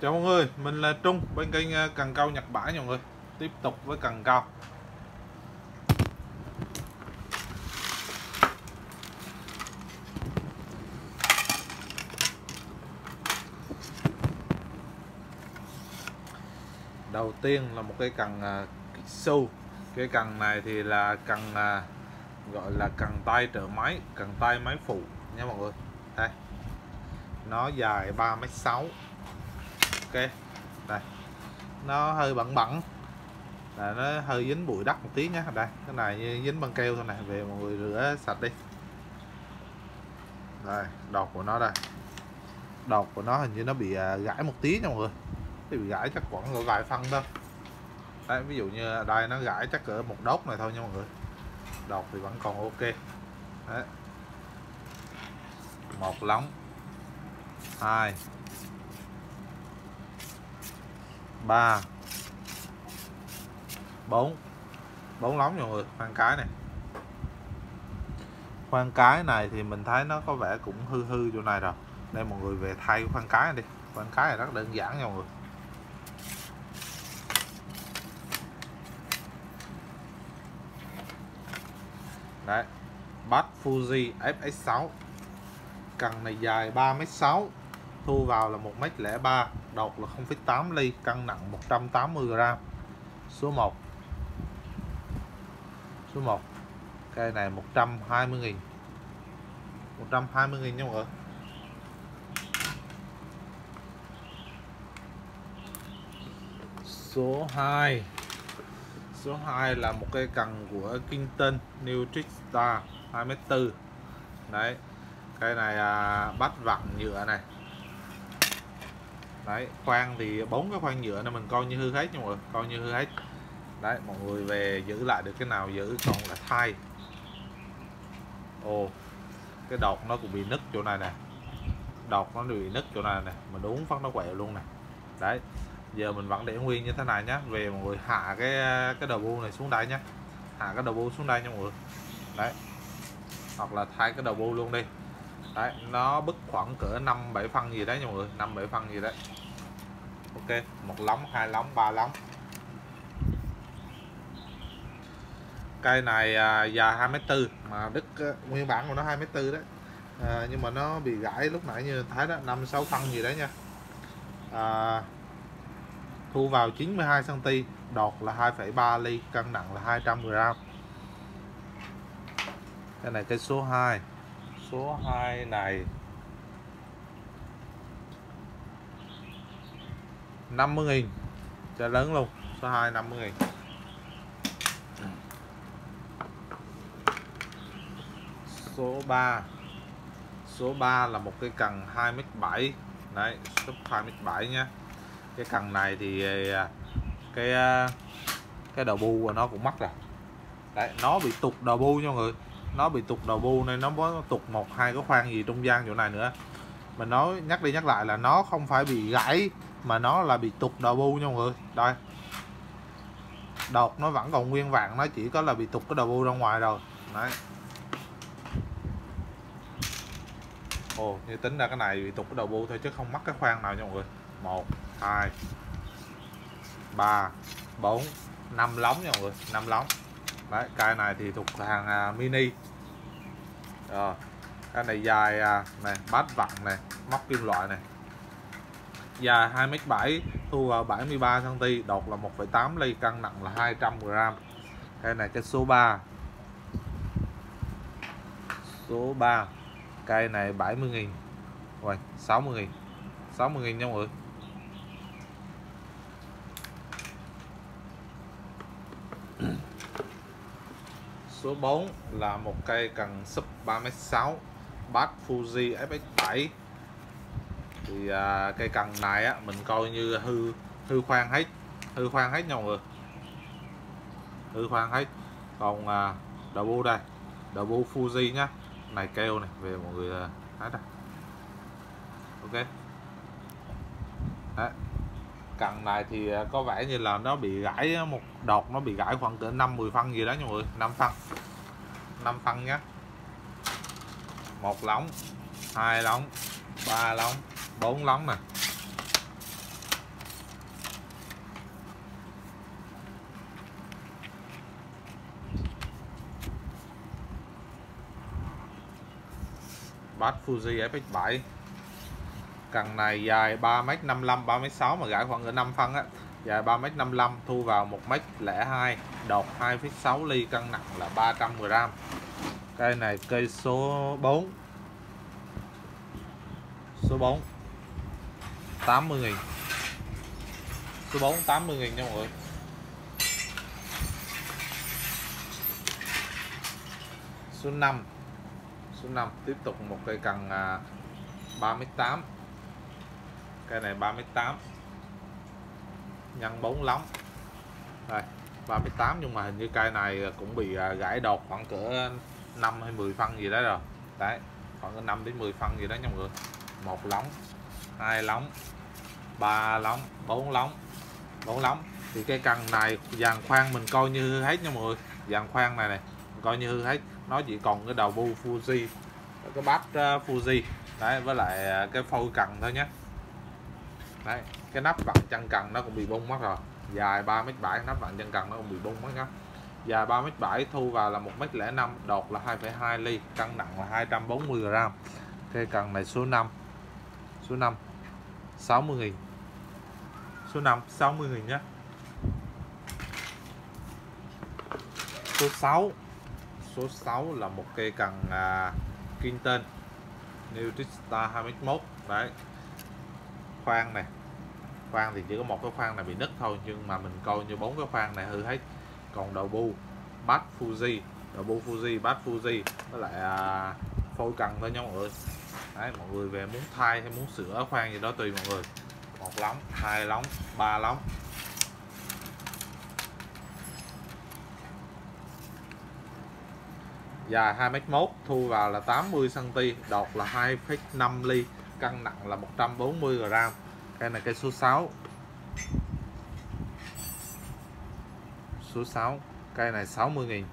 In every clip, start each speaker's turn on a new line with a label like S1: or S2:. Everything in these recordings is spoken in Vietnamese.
S1: Chào mọi người, mình là Trung bên kênh à, Cần Cao Nhật Bãi nha mọi người. Tiếp tục với Cần Cao Đầu tiên là một cây cần sâu su. Cái cần này thì là cần à, gọi là cần tay trợ máy Cần tay máy phụ nha mọi người. Đây. Nó dài 3m6 ok, đây. Nó hơi bẩn bẩn. Là nó hơi dính bụi đất một tí nhé đây, cái này dính băng keo thôi này về mọi người rửa sạch đi. Đây, đọt của nó đây. Đọt của nó hình như nó bị à, gãy gãi một tí nha mọi người. Thì bị gãi chắc khoảng vài phân thôi. Đấy, ví dụ như đây nó gãi chắc cỡ một đốt này thôi nha mọi người. Đọt thì vẫn còn ok. Đấy. Một lóng. Hai. 3 4 4 lóng mọi người, khoan cái này. Khoan cái này thì mình thấy nó có vẻ cũng hư hư chỗ này rồi. Đây, mọi người về thay khoan cái này đi. Khoan cái này rất đơn giản nha mọi người. Đấy. Bát Fuji FX6 cần này dài 3m6 thu vào là 1m03 đột là 0,8 ly cân nặng 180g số 1 số 1 cây này 120 nghìn. 120 nghìn nha mọi người. Số 2 số 2 là một cây cần của Kingston New Trick Star 2m4 đấy. Cây này à, bắt vặn nhựa này đấy, khoan thì bốn cái khoan nhựa này mình coi như hư hết nha mọi người, coi như hư hết. Đấy, mọi người về giữ lại được cái nào giữ, còn là thay. Ồ, cái đọt nó cũng bị nứt chỗ này nè. Đọt nó bị nứt chỗ này nè mình đúng phát nó quẹo luôn nè. Đấy, giờ mình vẫn để nguyên như thế này nhá. Về mọi người hạ cái cái đầu bu này xuống đây nhá. Hạ cái đầu bu xuống đây nha mọi người. Đấy, hoặc là thay cái đầu bu luôn đi. Đấy, nó bứt khoảng cỡ 5 7 phân gì đấy mọi người 5 7 phân gì đấy ok một lóng hai lóng ba lóng. Cây này à, dài 2m4 mà đứt à, nguyên bản của nó 2m4 đấy. À, nhưng mà nó bị gãy lúc nãy như thấy đó 5 6 phân gì đấy nha. À, thu vào 92 cm đọt là 2,3 ly cân nặng là 200 g cái này cái số 2 số 2 này 50 nghìn. Cho lớn luôn, số 2 50 nghìn. Số 3 số 3 là một cái cần 2m7 đấy sub 2m7 nha cái cần này thì à, cái à, cái đầu bu của nó cũng mắc rồi. Đấy, nó bị tụt đầu bu nha mọi người. Nó bị tụt đầu bu nên nó có tụt một, hai cái khoang gì trung gian chỗ này nữa. Mình nói nhắc đi nhắc lại là nó không phải bị gãy mà nó là bị tụt đầu bu nha mọi người. Đây. Đột nó vẫn còn nguyên vàng nó chỉ có là bị tụt cái đầu bu ra ngoài rồi. Đấy. Ồ như tính ra cái này bị tụt cái đầu bu thôi chứ không mắc cái khoan nào nha mọi người. Một hai ba bốn năm lóng nha mọi người năm lóng. Đấy cây này thì thuộc hàng à, mini. Rồi cái này dài à, này bát vặn này móc kim loại này dài 2m7 thu vào 73 cm đột là 1,8 ly cân nặng là 200 g cây này cái số 3 số 3 cây này 70 nghìn. Rồi 60 nghìn. 60 nghìn nha mọi người. Số 4 là một cây cần sub 3m6 bát Fuji FX7 thì à, cây cần này á mình coi như hư hư khoan hết hư khoan hết nhau người hư khoan hết. Còn à, đầu bu đây đầu bu Fuji nhá. Này keo này về mọi người à, thấy ok. Đấy. cần này thì à, có vẻ như là nó bị gãy một đọt nó bị gãy khoảng cỡ 5 10 phân gì đó nhau mọi người. 5 phân. 5 phân nhá. Một lóng hai lóng ba lóng bốn lóng nè. Bát Fuji FX7 cần này dài 3m55 3m6 mà gãi khoảng ở 5 phân á. Dài 3m55 thu vào 1m02 đột 2,6 ly cân nặng là 300g cây này cây số 4 số 4 80 nghìn số 4 80 nghìn nha mọi người. Số 5 số 5 tiếp tục một cây cần 38 à, cây này 38 nhân 4 lóng đây 38 nhưng mà hình như cây này cũng bị à, gãy đột khoảng cỡ 5 hay 10 phân gì đó rồi. Đấy, khoảng 5 đến 10 phân gì đó nha mọi người. Một lóng hai lóng ba lóng bốn lóng bốn lóng. Thì cái cần này dàn khoan mình coi như hư hết nha mọi người. Dàn khoan này này coi như hư hết. Nó chỉ còn cái đầu bu Fuji cái bát uh, Fuji. Đấy với lại ờ, cái phôi cần thôi nhé. Đấy cái nắp vặn chân cần nó cũng bị bung mất rồi. Dài 3 m bảy nắp vặn chân cần nó cũng bị bung mất nhá. Dài 3 m bảy thu vào là 1 m năm đột là 2,2 ly cân nặng là 240g cây cần này số 5 số 5 60 nghìn. Số 5 60 nghìn nhé số 6 số 6 là một cây cần à, kiên tên Nutista 2m1 đấy. Khoan này khoan thì chỉ có một cái khoan này bị nứt thôi nhưng mà mình coi như bốn cái khoan này hư hết. Còn đầu bu bát Fuji. Đầu bu Fuji bát Fuji. Với lại à, phôi cần thôi nha mọi người. Đấy mọi người về muốn thay hay muốn sửa khoan gì đó tùy mọi người. Một lóng hai lóng ba lóng. Dài 2m1 thu vào là 80cm đột là 2,5 ly cân nặng là 140g cây này cây số 6 số 6 cây này 60.000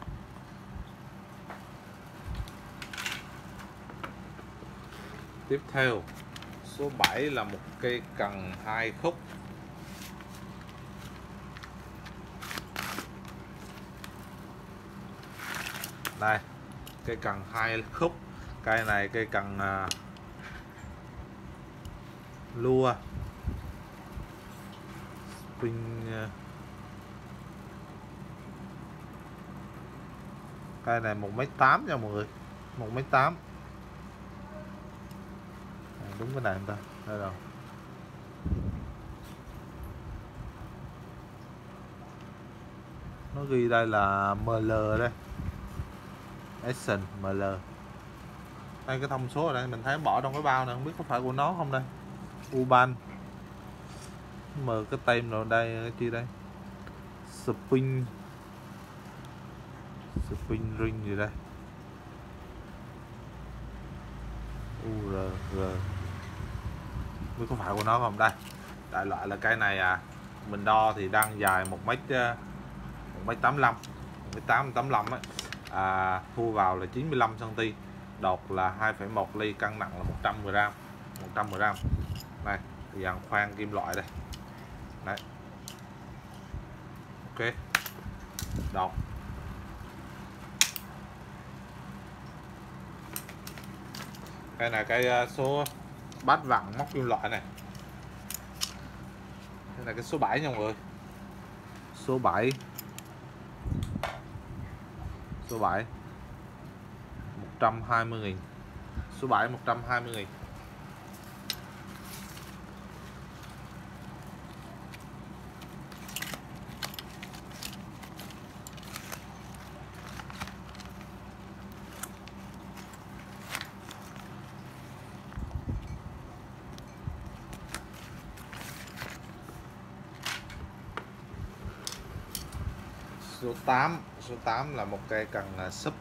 S1: tiếp theo số 7 là một cây cần hai khúc. Đây cây cần hai khúc. Cây này cây cần uh, lua spring uh, cây này một mấy tám nha mọi người một mấy tám đúng cái này không ta? Đây rồi. Nó ghi đây là ML đây. Action ML đây, cái thông số ở đây, mình thấy bỏ trong cái bao này, không biết có phải của nó không đây? Uban. Mở cái tem rồi, đây, cái chi đây? Spring. Spring ring gì đây? UR R biết có phải của nó không? Đây. Đại loại là cây này à. Mình đo thì đang dài một mét ờ, một mét tám mươi mét tám tám mươi à, thu vào là 95 cm đột là 2,1 ly cân nặng là 100 g 100 g này dàn khoan kim loại đây. Đấy. Ok. Đột cái này cái ờ, số bát vặn móc kim loại này. Đây là cái số 7 nha mọi người. Số 7 số 7 120 nghìn. Số 7 120 nghìn. Số 8 số 8 là một cây cần uh, sub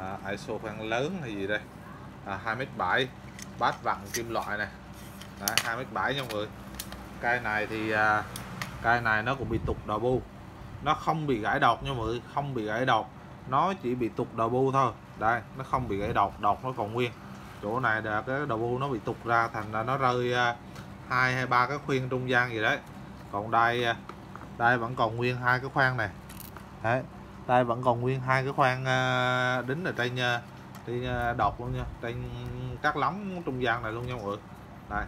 S1: à, à ISO khoan lớn hay gì đây? À, 2m7 bát vặn kim loại này Đấy, 2m7 nha mọi người. Cây này thì à, cây này nó cũng bị tục đầu bu. Nó không bị gãy đọt nha mọi người không bị gãy đọt nó chỉ bị tục đầu bu thôi. Đây nó không bị gãy đọt đọt nó còn nguyên. Chỗ này là cái đầu bu nó bị tục ra thành ra nó rơi à, hai hay ba cái khuyên trung gian gì đấy. Còn đây à, đây vẫn còn nguyên hai cái khoang này đấy đây vẫn còn nguyên hai cái khoang à, đính ở trên à, trên à, đọt luôn nha. Trên các lóng trung gian này luôn nha mọi người. Đây.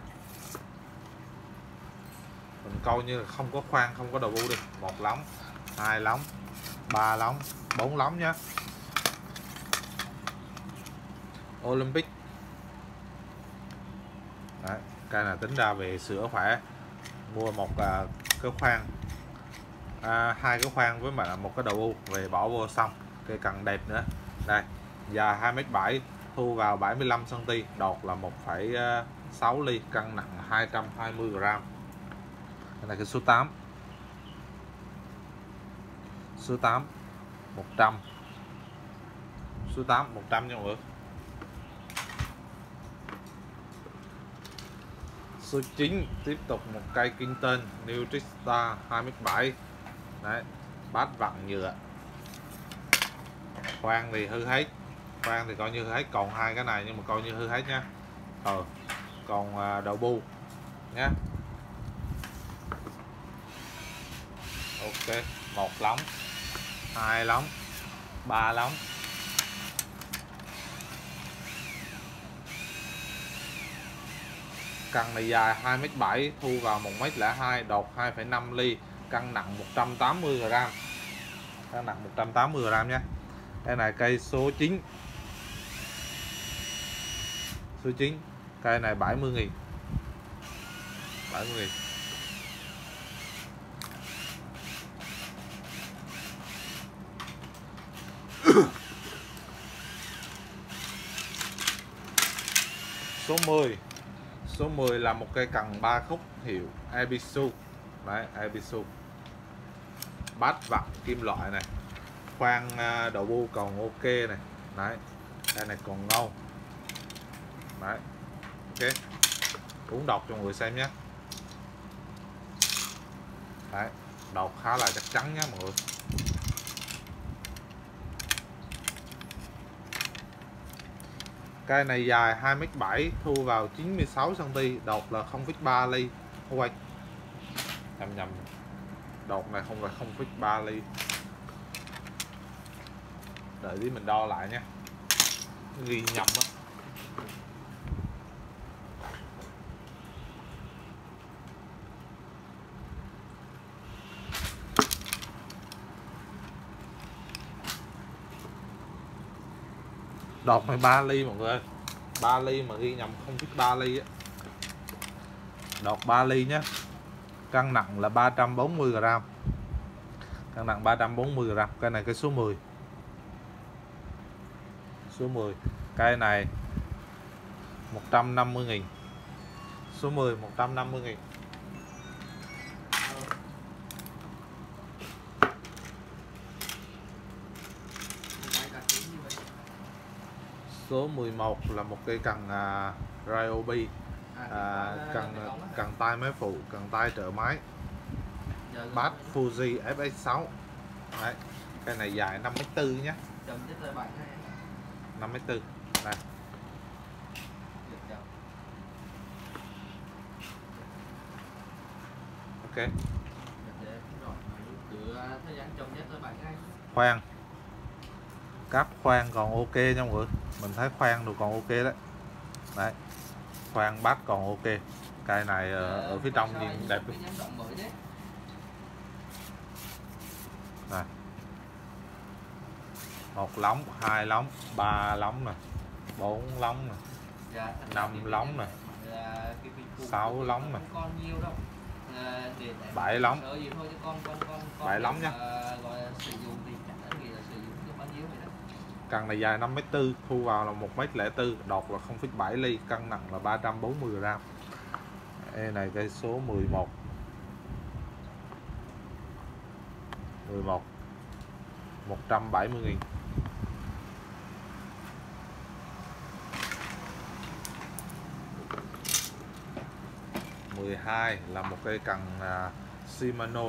S1: Mình coi như là không có khoan không có đầu bu đi. Một lóng hai lóng ba lóng bốn lóng nhé Olympic. Đấy, cái này tính ra về sửa khỏe. Mua một uh, cái khoan à, hai cái khoang với mà một cái đầu u về bỏ vô xong cây cần đẹp nữa. Đây dài 2m7 thu vào 75 cm đột là 1,6 ly cân nặng 220 g đây là cái số 8 số 8 100 số 8 100 nha mọi người. Số 9 tiếp tục một cây kinh tên Nutristar 2m7 đấy bát vặn nhựa. Khoan thì hư hết. Khoan thì coi như hư hết. Còn hai cái này nhưng mà coi như hư hết nha. Ừ. còn à, đậu bu nhé ok một lóng hai lóng ba lóng. Căn này dài 2m7 thu vào 1m02 đột 2,5 ly cân nặng 180g cân nặng 180g nhé đây là cây số 9 số 9 cây này 70 nghìn. 70 nghìn. Số 10 số 10 là một cây cần ba khúc hiệu Ebisu đấy Ebisu bát vặn kim loại này. Khoang à, đầu bu còn ok này. Đấy đây này còn ngâu đấy ok. Cũng đọc cho mọi người xem nhé. Đấy đọc khá là chắc chắn nhé mọi người. Cây này dài 2m7 thu vào 96cm đột là 0,3 ly. Quay nhầm nhầm đột này không phải 0,3 ly đợi tí mình đo lại nha. Ghi nhầm á. Đọt này 3 ly mọi người ơi. 3 ly mà ghi nhầm không biết 3 ly á. Đọt 3 ly nhé cân nặng là 340 g cân nặng 340 g cây này cái số 10 số 10 cây này 150 nghìn. Số 10 150 nghìn. Số 11 là một cây cần uh, à, Ryobi à, cần cần tay máy phụ cần tay trợ máy. Bát Fuji FX6 Đấy, cái này dài 54 nhé. 54 này ok. Khoan. Cáp khoan còn ok nha mọi người. Mình thấy khoan được còn ok đấy. Đấy khoan bát còn ok. Cây này ở, ở phía trong nhìn đẹp này. Một lóng hai lóng ba lóng này bốn lóng này năm lóng này sáu lóng này bảy lóng. bảy lóng nha Cần này dài 5m4, thu vào là 1m04, đọt là 0,7 ly, cân nặng là 340 gram. E này cây số 11. 11 170 000 12 là một cây cần à, Shimano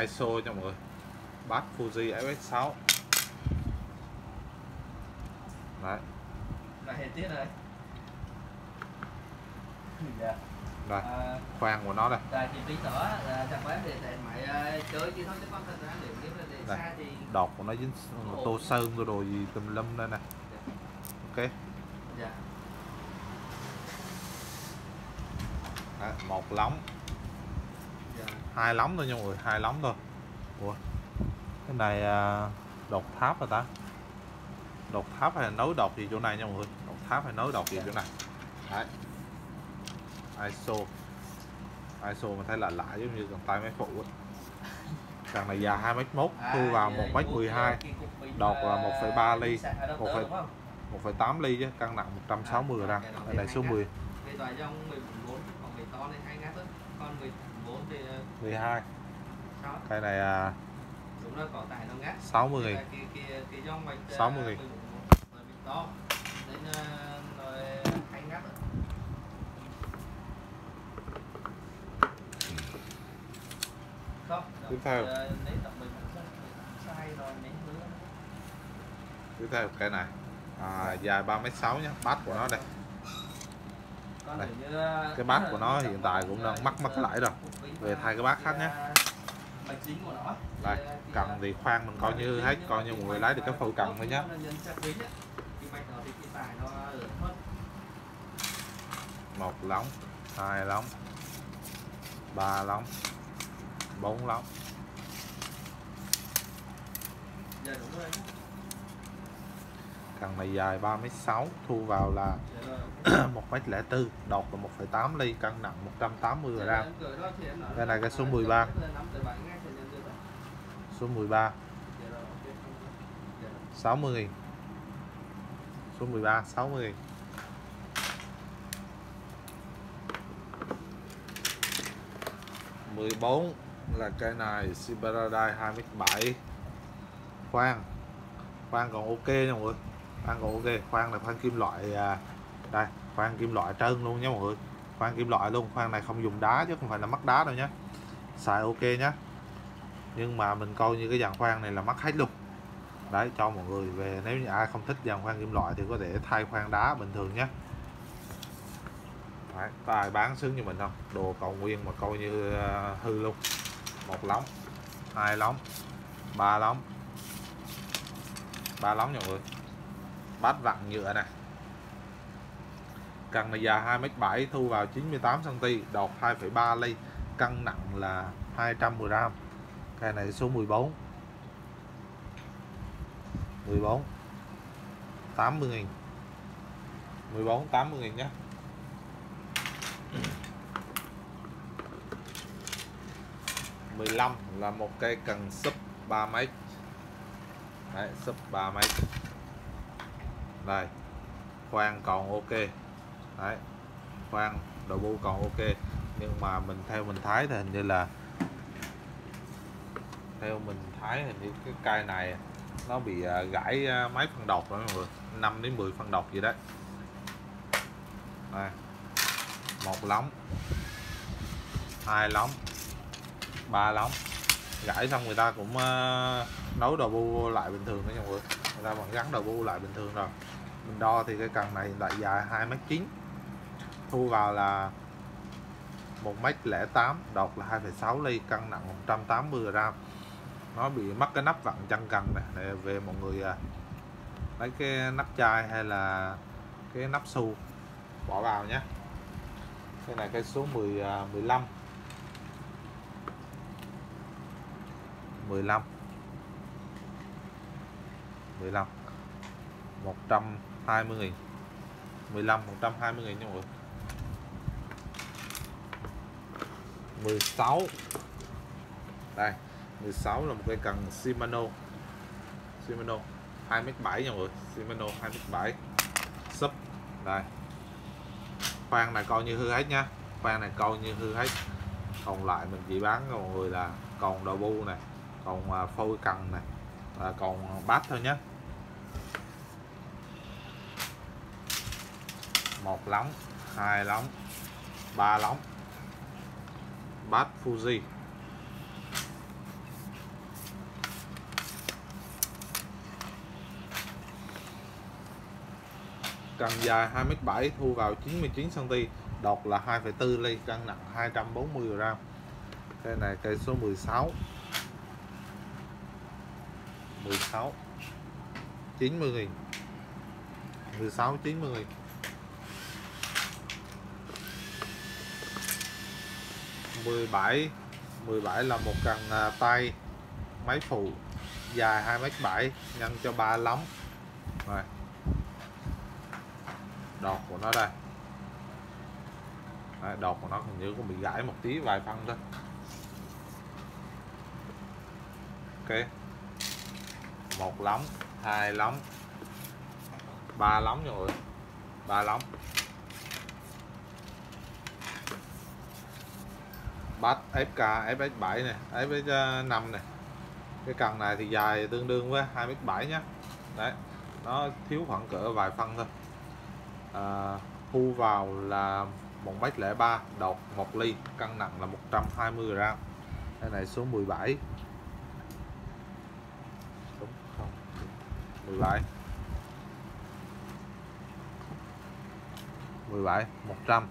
S1: ISO cho mọi người. Bát Fuji FX6 đấy.
S2: Hệ tiết rồi.
S1: Dạ. đây à, khoang của nó đây.
S2: là chị tí nữa là thằng bán thì tại mày uh, chơi chứ thôi chứ con thân nếu là để xa thì
S1: đọt của nó dính tô sơn rồi đồ gì tùm lum đây nè. Ok.
S2: Dạ.
S1: Đấy, một lóng.
S2: Dạ.
S1: Hai lóng thôi nha mọi người hai lóng thôi. Ủa cái này à, đột tháp rồi ta đột tháp hay là nối đột gì chỗ này nha mọi người? Đột tháp hay nối đột gì chỗ này? Đấy. ISO. ISO mình thấy là lạ giống như cần tay máy phụ á. Càng này dài 2 m 1
S2: À,
S1: thu vào 1 m 12 đọt là 1,3 ly, một phẩy- 1,8 ly chứ cân nặng 160 gram cái này số 10
S2: Cái tòa trong 14 chứ còn cái to này hay ngắt á. Con 14 thì ờ,
S1: 12
S2: sao?
S1: cái này 60 nghìn
S2: Cái cái cái cái dòng mạch ờ,
S1: 60 nghìn.
S2: 14 rồi bị to. Nên ờ. Không,
S1: Tiếp theo.
S2: ờ,
S1: tiếp theo cái này à, dài 3m6 nhé bát của nó đây Đây. Cái bát của nó hiện tại cũng đang mắc mắc lại rồi. Về thay cái bát khác nhé.
S2: Bạch chính của nó.
S1: Đây cần thì khoan mình coi như hết coi như mọi người lấy được cái phôi cần thôi nhé một lóng hai lóng ba lóng bốn lóng thằng này dài 3m6 thu vào là
S2: Dạ rồi.
S1: 1m04 đọt là 1,8 ly cân nặng 180
S2: Dạ,
S1: gram
S2: em gửi
S1: Cái này cái số 13. số 13 60 nghìn. Số 13 60 nghìn. mười bốn là cây này Siberadai 2m7 khoan. Khoan còn ok nha mọi người khoan ok khoan là khoan kim loại à, đây khoan kim loại trơn luôn nha mọi người. Khoan kim loại luôn khoan này không dùng đá chứ không phải là mắc đá đâu nhé xài ok nhé nhưng mà mình coi như cái dàn khoan này là mắc hết luôn. Đấy cho mọi người về nếu như ai không thích dàn khoan kim loại thì có thể thay khoan đá bình thường nhé đấy, có ai bán xứng như mình không? Đồ còn nguyên mà coi như à, hư luôn. Một lóng hai lóng ba lóng. Ba lóng nha mọi người bát vặn nhựa này cần này dài 2m7 thu vào 98cm đột 2,3 ly cân nặng là 210g cây này số 14 14 80 nghìn. 14 80 nghìn nhé. mười lăm là một cây cần sub 3 mấy Đấy, sub 3 mấy đây. Khoan còn ok. Đấy. Khoan đầu bu còn ok. Nhưng mà mình theo mình thấy thì hình như là theo mình thấy hình như cái cây này nó bị à, gãy à, mấy phân độc rồi mọi người. 5 đến 10 phân độc gì đấy. Đây. một lóng. Hai lóng. Ba lóng gãy xong người ta cũng ờ, nấu đầu bu lại bình thường đó nha mọi người. Người ta vẫn gắn đầu bu lại bình thường rồi. Mình đo thì cái cần này lại dài 2 m 9 thu vào là 1 m 08 đột là 2,6 ly cân nặng 180 gram. Nó bị mất cái nắp vặn chân cần này. Để về mọi người à, lấy cái nắp chai hay là cái nắp xu bỏ vào nhé. Cái này cái số 10 à, 15 15 15 120 nghìn 15 120 nghìn nha mọi người. 16 đây 16 là một cây cần Shimano. Shimano 2m7 nha mọi người. Shimano 2m7 sub đây. Khoan này coi như hư hết nha. Khoan này coi như hư hết. Còn lại mình chỉ bán cho mọi người là còn đầu bu này còn à, phôi cần này. Và còn bát thôi nhé. Một lóng hai lóng ba lóng. Bát Fuji. Cần dài 2m7 thu vào 99cm đột là 2,4 ly cân nặng 240g cây này cây số 16 16 90 16 90 17 17 là một cần à, tay máy phụ dài 2m7 nhân cho 3 lóng. Rồi. Đọt của nó đây. Đấy, đọt của nó hình như cũng bị gãy một tí vài phân thôi. Ok một lóng hai lóng ba lóng nha mọi người. Ba lóng. Bắt FK FS7 nè FS5 nè. Cái cần này thì dài tương đương với 2m7 nhé đấy nó thiếu khoảng cỡ vài phân thôi. À, thu vào là 1m03 đột 1 ly cân nặng là 120 gram. Cái này số 17 đúng không 17 17 100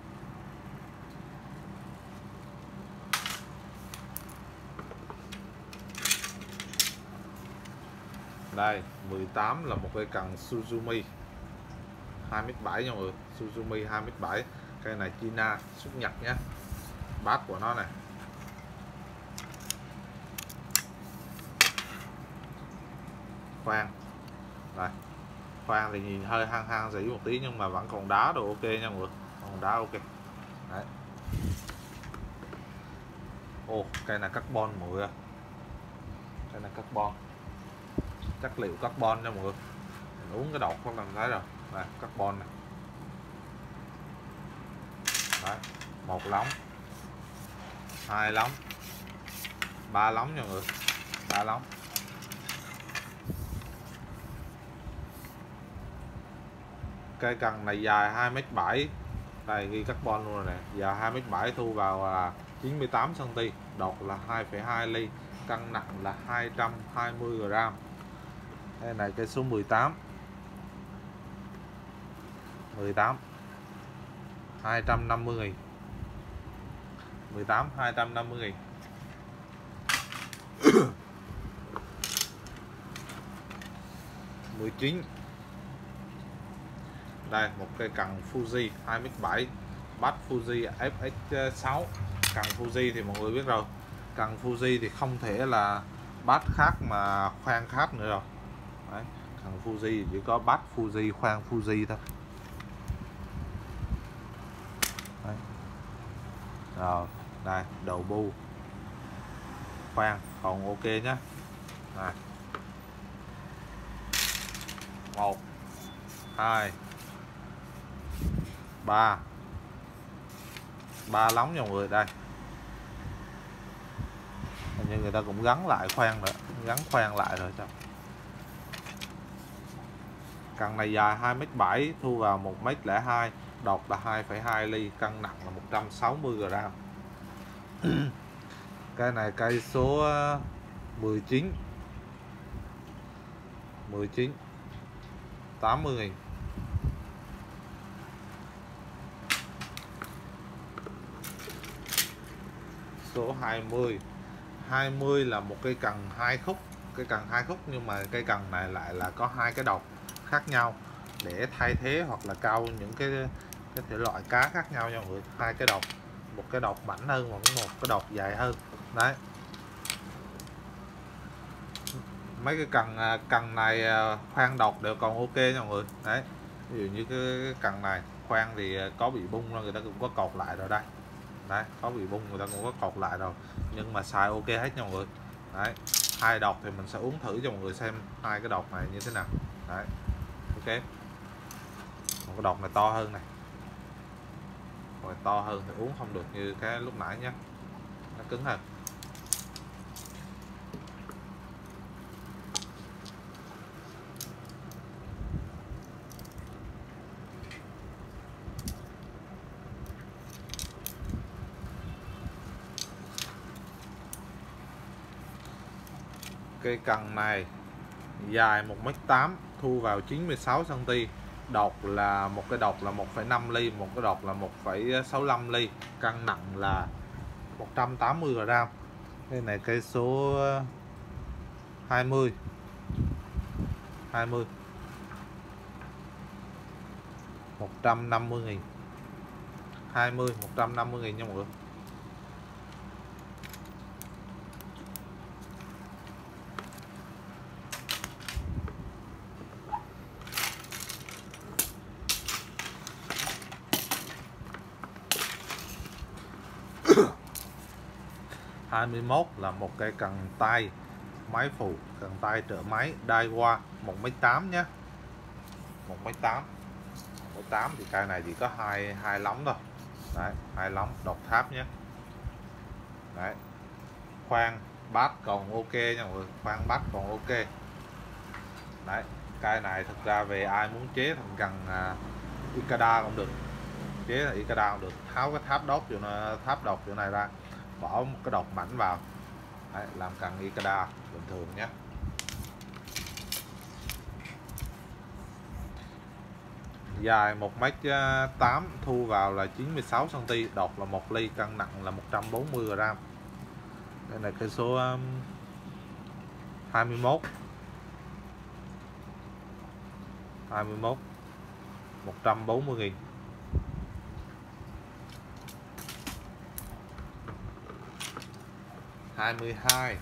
S1: đây 18 là một cây cần Suzumi. 2m7 nha mọi người. Suzumi 2m7 cây này China, xuất Nhật nhé. Bát của nó này. Khoan đây khoan thì nhìn hơi hang hang dĩ một tí nhưng mà vẫn còn đá đồ ok nha mọi người. Còn đá ok. Đấy. Ô cây này carbon mọi người cây này carbon. Chất liệu carbon nha mọi người. Mình uống cái đọt không lần thấy rồi. Đây carbon này. Đấy, một lóng. Hai lóng. Ba lóng nha mọi người. Ba lóng. Cây cần này dài 2m7 đây ghi carbon luôn rồi nè. Dài 2m7 thu vào là 98 cm đột là 2,2 ly cân nặng là 220 g đây này cây số 18 18 250 nghìn 18 250 nghìn mười chín đây một cây cần Fuji 2m7 bắt Fuji FX6 cần Fuji thì mọi người biết rồi. Cần Fuji thì không thể là bát khác mà khoan khác nữa rồi. Đấy, cần Fuji chỉ có bát Fuji khoan Fuji thôi. Đấy. rồi đây đầu bu. Khoan còn ok nhé này. Một hai ba. Ba lóng nha mọi người đây. Hình như người ta cũng gắn lại khoan nữa gắn khoan lại rồi sao căn này dài 2m7 thu vào 1m02 đột là 2,2 ly cân nặng là 160 g cây này cây số 19 19 80 nghìn. Số 20 20 là một cây cần hai khúc, cây cần hai khúc nhưng mà cây cần này lại là có hai cái độc khác nhau. Để thay thế hoặc là cao những cái cái thể loại cá khác nhau nha mọi ừ, người hai cái độc. Một cái độc mảnh hơn và một cái độc dài hơn. Đấy. Mấy cái cần à, cần này à, khoan độc đều còn ok nha mọi người. Đấy. Ví dụ như cái cần này khoan thì à, có bị bung ra người ta cũng có cột lại rồi đây đấy, có bị bung người ta cũng có cột lại rồi. Nhưng mà xài ok hết nha mọi người. Đấy, hai đọt thì mình sẽ uống thử cho mọi người xem hai cái đọt này như thế nào. Đấy, ok. Một cái đọt này to hơn này. Rồi to hơn thì uống không được như cái lúc nãy nhé nó cứng hơn. Cây cần này dài 1m8 thu vào 96 cm đột là một cái đột là 1,5 ly một cái đột là 1,65 ly. Cân nặng là 180 g đây này cây số 20 20 150 nghìn 20 150 nghìn nha mọi người. Hai mươi mốt là một cây cần tay máy phụ cần tay trợ máy đai qua một mấy tám nhé. Một mấy tám. Một tám thì cây này chỉ có hai hai lóng thôi. Đấy hai lóng độc tháp nhé. Đấy. Khoan bát còn ok nha mọi người khoan bát còn ok. Đấy cây này thực ra về ai muốn chế thành cần à, uh, Ikada cũng được. Chế là Ikada cũng được. Tháo cái tháp đốt chỗ nó tháp độc chỗ này ra bỏ một cái đột mảnh vào. Đấy, làm cần Ikada bình thường nhé. Dài 1m8 à, thu vào là 96 cm đột là 1 ly cân nặng là 140 g đây là cây số 21 21 140 nghìn. Hai mươi hai.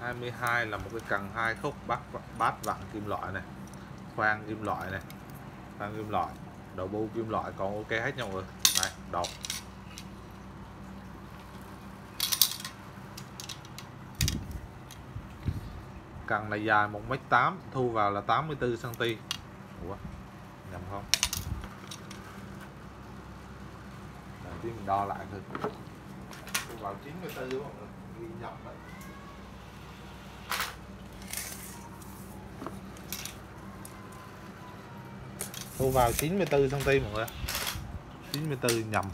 S1: hai mươi hai là một cái cần hai khúc bát bát vặn kim loại này, khoan kim loại này, khoan kim loại đầu bu kim loại, còn ok hết nha mọi người. Này đột cần này dài 1m8 thu vào là 84 cm Ủa, nhầm không? Để tí mình đo lại thôi thu vào 94 đúng không? Ghi nhầm đấy thu vào 94 cm mọi người 94 nhầm.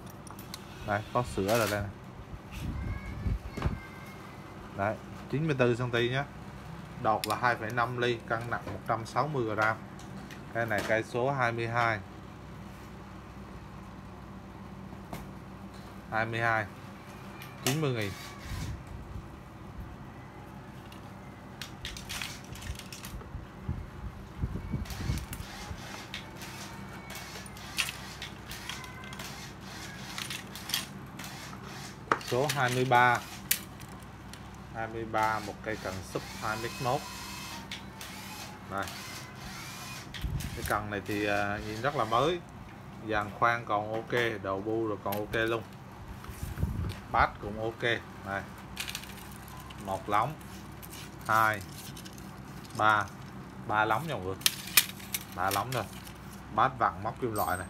S1: Đây có sữa rồi đây này. đấy 94 cm nhé đọt là 2,5 ly cân nặng 160 g cái này cây số 22 22 90 nghìn số 23 23 một cây cần súp 21 này. Cái cần này thì à, nhìn rất là mới. Dàn khoan còn ok, đầu bu rồi còn ok luôn. Bát cũng ok. Này. Một lóng. Hai. Ba. Ba lóng nha mọi người. Ba lóng rồi bát vặn móc kim loại này.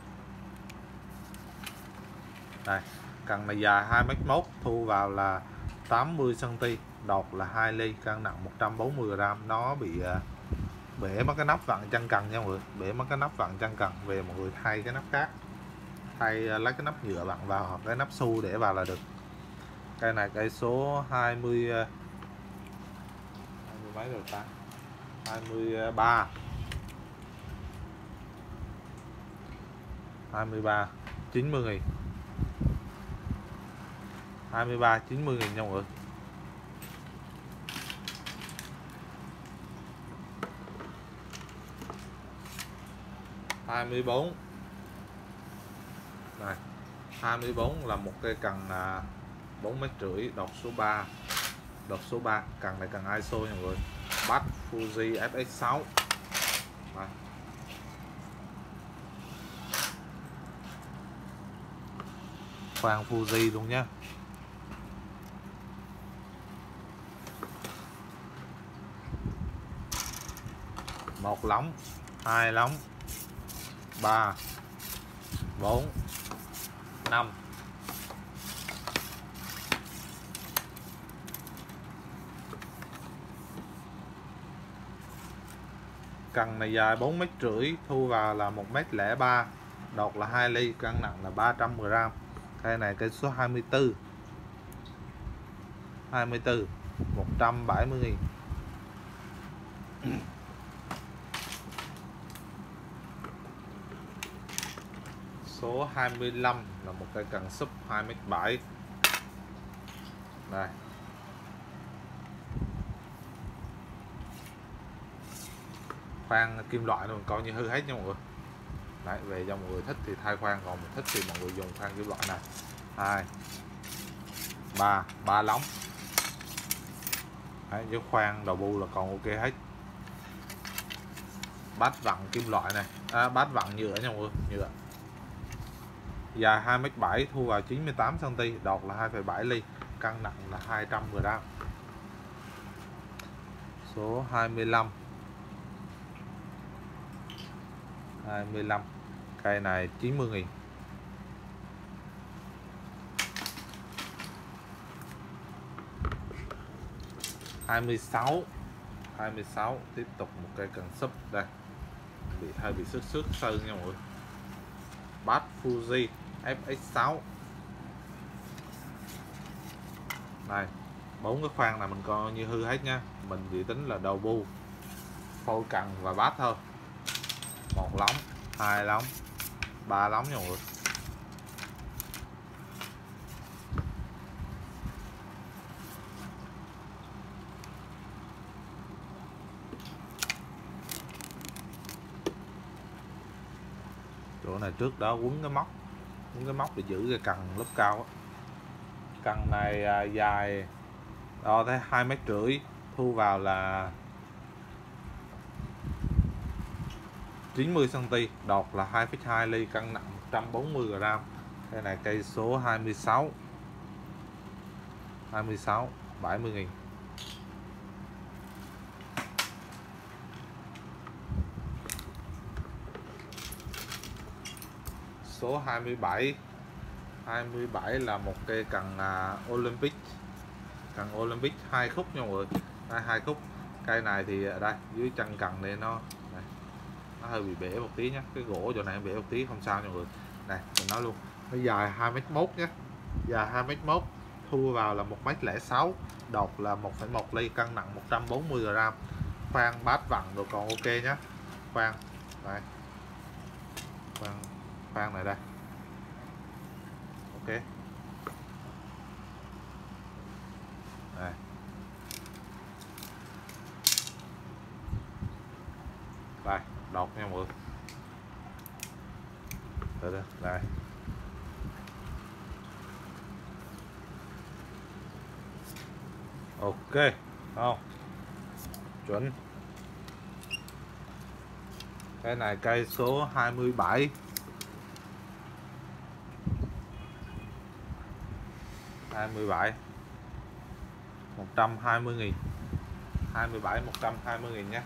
S1: Đây cần này dài 2 m 1 thu vào là 80 cm đột là 2 ly cân nặng 140 g nó bị à, bể mất cái nắp vặn chân cần nha mọi người, bể mất cái nắp vặn chân cần. Về mọi người thay cái nắp khác, thay à, lấy cái nắp nhựa vặn vào hoặc cái nắp su để vào là được. Cây này cây số 20 20 à, mấy rồi ta? 23 23 90 nghìn. 23 90 nghìn nha mọi người. hai mươi bốn. Này, hai mươi bốn là một cây cần là bốn mét rưỡi đọc số 3 đọc số 3 cần này cần ISO nha mọi người. Bắt Fuji FX6 này. khoan Fuji luôn nhé một lóng, hai lóng, ba, bốn, năm. Cần này dài 4 mét rưỡi, thu vào là 1 mét lẻ ba đột là 2 ly, cân nặng là 300 g cây này cây số 24 24 170 nghìn số 25 là một cây cần súp 2m7 đây. Khoan kim loại luôn coi như hư hết nha mọi người. Đấy, về cho mọi người thích thì thay khoan còn mình thích thì mọi người dùng khoan kim loại này. Hai ba ba lóng. Đấy, với khoan đầu bu là còn ok hết. Bát vặn kim loại này. À, bát vặn nhựa nha mọi người nhựa dài 2m7 thu vào 98cm đọt là 2,7 ly cân nặng là 200g số 25 25 cây này 90 nghìn. hai mươi sáu hai mươi sáu tiếp tục một cây cần súp đây. Bị hơi bị sức sức sơn nha mọi người. Bát Fuji. FX6 này bốn cái khoang này mình coi như hư hết nha. Mình chỉ tính là đầu bu, phôi cần và bát thôi. Một lóng, hai lóng, ba lóng nha mọi người chỗ này trước đó quấn cái móc những cái móc để giữ cái cần lớp cao á. Cần này à, dài đo thấy hai mét rưỡi thu vào là 90 cm đọt là 2,2 ly cân nặng 140 g cái này cây số 26 26 70 nghìn. Số 27 27 là một cây cần à, Olympic. Cần Olympic hai khúc nha mọi người. Đây, hai khúc. Cây này thì đây dưới chân cần này nó này, nó hơi bị bể một tí nhé cái gỗ chỗ này bể một tí không sao nha mọi người. Này mình nói luôn. Nó dài 2 mét mốt nhé dài 2 mét mốt thu vào là một mét lẻ sáu đột là 1,1 ly cân nặng 140 g khoan bát vặn rồi còn ok nhé khoan. Đây khoang này đây. Ok. Đây. Đây đọc nha mọi người. Đây, đây, đây. ok không? Chuẩn. Cái này cây số 27 27 120 nghìn. 27 120 nghìn nhé.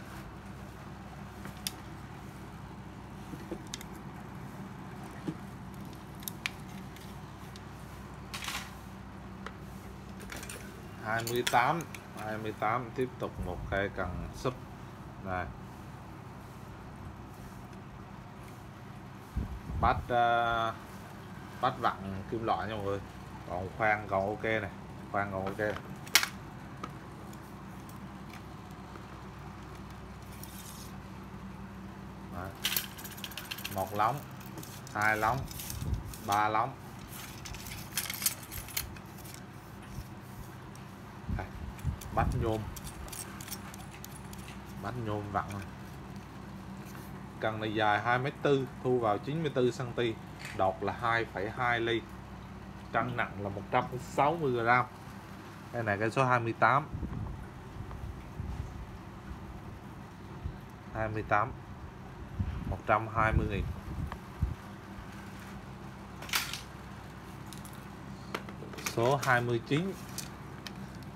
S1: hai mươi tám hai mươi tám tiếp tục một cây cần súp này. Bắt uh, bắt vặn kim loại nha mọi người còn khoan còn ok này khoan còn ok này. Đấy. một lóng hai lóng ba lóng Đây. bắt nhôm bắt nhôm vặn cần này dài 2m4 thu vào 94 cm đọt là 2,2 ly cân nặng là 160 g đây này, cái số 28 28 120 nghìn. Số 29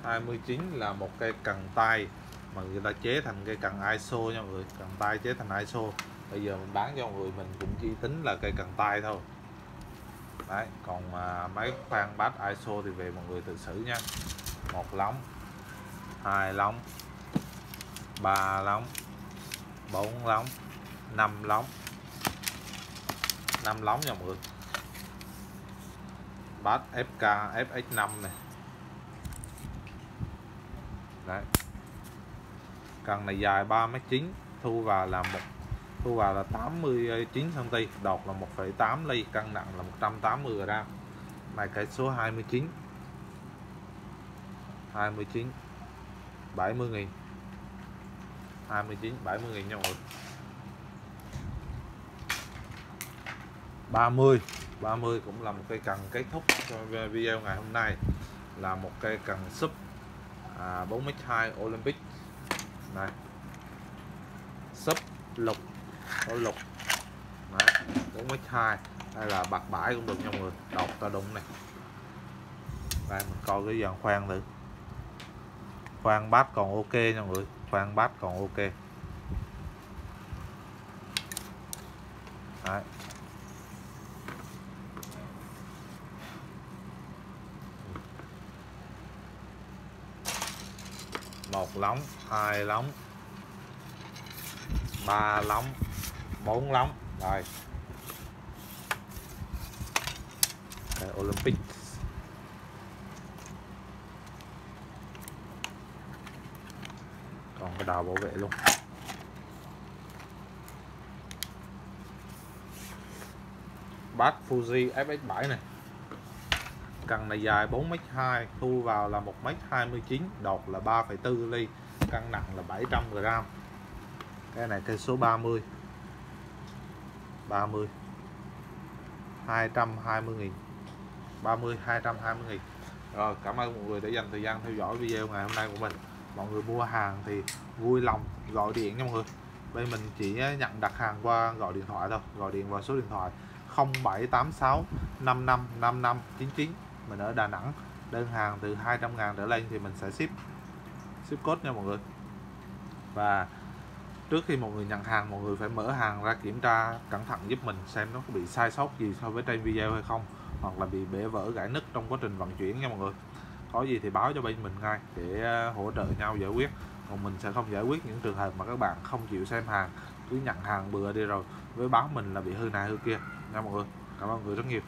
S1: 29 là một cây cần tay mà người ta chế thành cây cần ISO nha mọi người. Cần tay chế thành ISO bây giờ mình bán cho mọi người mình cũng chỉ tính là cây cần tay thôi đấy còn à, máy khoan bát ISO thì về mọi người tự xử nha. Một lóng hai lóng ba lóng bốn lóng năm lóng. Năm lóng nha mọi người. Bát FK FX5 này đấy. Cần này dài 3 mét 9 thu vào là một thu vào là 89 cm đọt là 1,8 ly cân nặng là 180 g này cái số 29 29 70 nghìn. 29 70 nghìn nha mọi người. 30 30 cũng là một cây cần kết thúc cho video ngày hôm nay. Là một cây cần súp à, 4m2 Olympic. Này súp lục có lục. Bốn mét hai, đây là bạc bãi cũng được nha mọi người. Đọc ta đúng này. Đây mình coi cái dàn khoan thử. Khoan bát còn ok nha mọi người. Khoan bát còn ok. Đấy. một lóng hai lóng ba lóng bốn lóng rồi Đây, Olympic. Còn cái đào bảo vệ luôn. Bát Fuji FX7 này. Cần này dài 4m2 thu vào là 1m29 đột là 3,4 ly cân nặng là 700g cái này cây số 30 30 220 nghìn 30 220 nghìn. Rồi, cảm ơn mọi người đã dành thời gian theo dõi video ngày hôm nay của mình. Mọi người mua hàng thì vui lòng gọi điện nha mọi người. Bên mình chỉ nhận đặt hàng qua gọi điện thoại thôi, gọi điện vào số điện thoại 0786 55 55 99 mình ở Đà Nẵng, đơn hàng từ 200 ngàn trở lên thì mình sẽ ship ship code nha mọi người. Và trước khi một người nhận hàng, mọi người phải mở hàng ra kiểm tra cẩn thận giúp mình xem nó có bị sai sót gì so với trên video hay không, hoặc là bị bể vỡ gãy nứt trong quá trình vận chuyển nha mọi người. Có gì thì báo cho bên mình ngay để ờ, hỗ trợ nhau giải quyết. Còn mình sẽ không giải quyết những trường hợp mà các bạn không chịu xem hàng, cứ nhận hàng bừa đi rồi, với báo mình là bị hư này hư kia. Nha mọi người, cảm ơn mọi người rất nhiều.